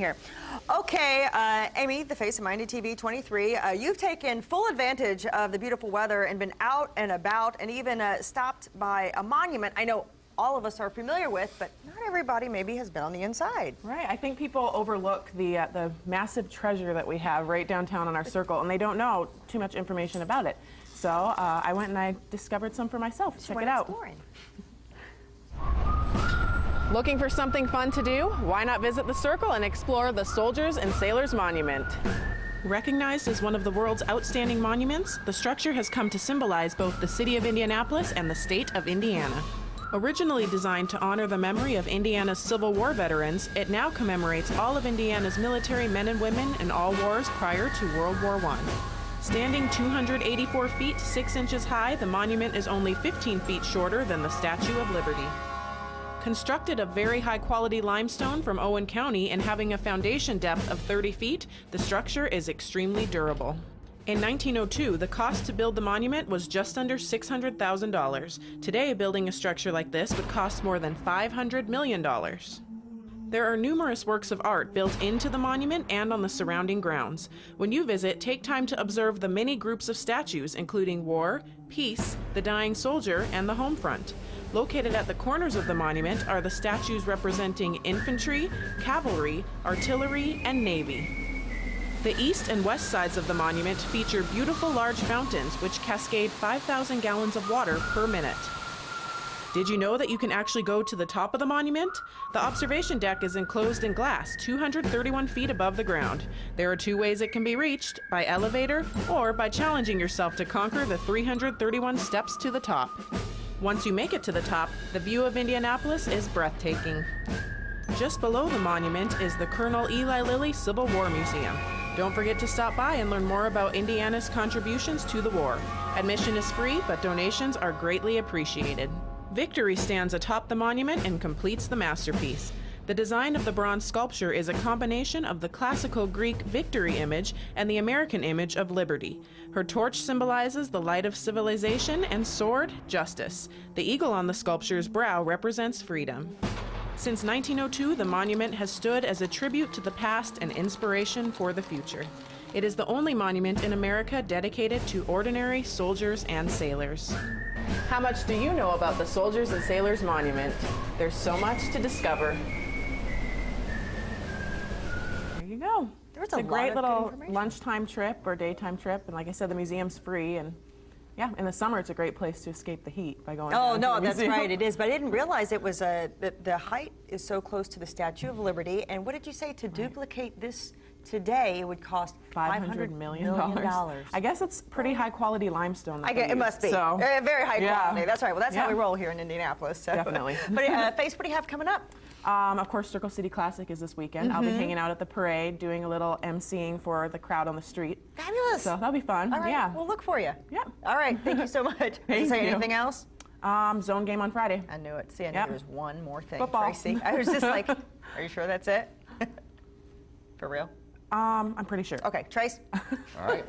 here. Okay, uh, Amy, the face of MyINDY-TV 23, uh, you've taken full advantage of the beautiful weather and been out and about and even uh, stopped by a monument I know all of us are familiar with, but not everybody maybe has been on the inside. Right. I think people overlook the uh, the massive treasure that we have right downtown on our circle, and they don't know too much information about it. So uh, I went and I discovered some for myself. Just Check it out. Exploring. Looking for something fun to do? Why not visit the Circle and explore the Soldiers and Sailors Monument? Recognized as one of the world's outstanding monuments, the structure has come to symbolize both the city of Indianapolis and the state of Indiana. Originally designed to honor the memory of Indiana's Civil War veterans, it now commemorates all of Indiana's military men and women in all wars prior to World War I. Standing 284 feet 6 inches high, the monument is only 15 feet shorter than the Statue of Liberty. Constructed of very high quality limestone from Owen County and having a foundation depth of 30 feet, the structure is extremely durable. In 1902, the cost to build the monument was just under $600,000. Today, building a structure like this would cost more than $500 million. There are numerous works of art built into the monument and on the surrounding grounds. When you visit, take time to observe the many groups of statues, including War, Peace, the Dying Soldier, and the Home Front. Located at the corners of the monument are the statues representing infantry, cavalry, artillery, and navy. The east and west sides of the monument feature beautiful large fountains which cascade 5,000 gallons of water per minute. Did you know that you can actually go to the top of the monument? The observation deck is enclosed in glass 231 feet above the ground. There are two ways it can be reached by elevator or by challenging yourself to conquer the 331 steps to the top. Once you make it to the top, the view of Indianapolis is breathtaking. Just below the monument is the Colonel Eli Lilly Civil War Museum. Don't forget to stop by and learn more about Indiana's contributions to the war. Admission is free, but donations are greatly appreciated. Victory stands atop the monument and completes the masterpiece. The design of the bronze sculpture is a combination of the classical Greek victory image and the American image of liberty. Her torch symbolizes the light of civilization and sword, justice. The eagle on the sculpture's brow represents freedom. Since 1902, the monument has stood as a tribute to the past and inspiration for the future. It is the only monument in America dedicated to ordinary soldiers and sailors. How much do you know about the Soldiers and Sailors Monument? There's so much to discover. There you go. There's it's a a, lot great of little information. lunchtime trip or daytime trip, and like I said, the museum's free. And yeah, in the summer, it's a great place to escape the heat by going. Oh down to no, the that's museum. right. It is, but I didn't realize it was a the, the height is so close to the Statue of Liberty. And what did you say to duplicate this today? It would cost Five hundred million dollars. I guess it's pretty high quality limestone. I guess it must be So Uh, very high yeah. quality. That's right. Well, that's how we roll here in Indianapolis. So. Definitely. but uh, Face, what do you have coming up? Um, of course, Circle City Classic is this weekend. I'll be Mm-hmm. hanging out at the parade, doing a little emceeing for the crowd on the street. Fabulous. So that'll be fun. All right. Yeah. We'll look for you. Yeah. All right. Thank you so much. Did you Thank say you. anything else? Um, zone game on Friday. I knew it. See, I knew Yep. there was one more thing, Football. Tracy. I was just like, are you sure that's it? For real? Um, I'm pretty sure. Okay, Trace. All right.